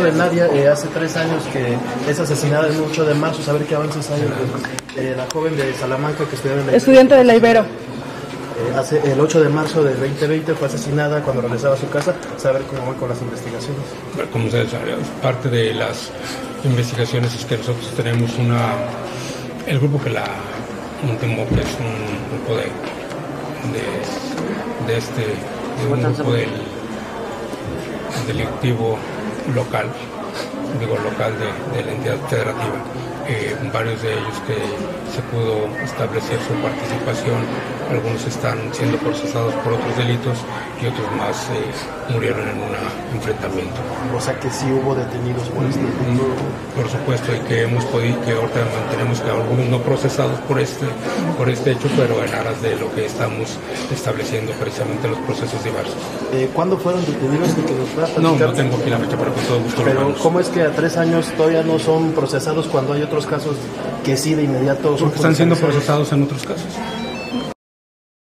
de Nadia, eh, hace tres años que es asesinada el 8 de marzo, saber qué avances hay. Eh, la joven de Salamanca que estudiaba en la Estudiante de la Ibero. eh, hace el 8 de marzo del 2020 fue asesinada cuando regresaba a su casa, saber cómo van con las investigaciones. Como ustedes saben, parte de las investigaciones es que nosotros tenemos una. El grupo que la montemos, que es un grupo de. de, de este. de un grupo del delictivo local, digo local de, de la entidad federativa. Eh, varios de ellos que se pudo establecer su participación, algunos están siendo procesados por otros delitos y otros más eh, murieron en un enfrentamiento. O sea que sí hubo detenidos por este delito. Por supuesto, y que hemos podido, que ahorita mantenemos que algunos no procesados por este, por este hecho, pero en aras de lo que estamos estableciendo precisamente los procesos diversos. Eh, ¿Cuándo fueron detenidos? Y que nos No, no tengo aquí la fecha, pero con todo gusto Pero. ¿cómo es que a tres años todavía no son procesados cuando hay otros casos que sí de inmediato Porque están siendo procesados en otros casos.